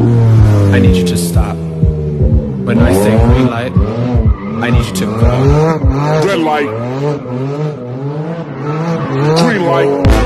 I need you to stop. When I say green light, I need you to go. Red light. Green light.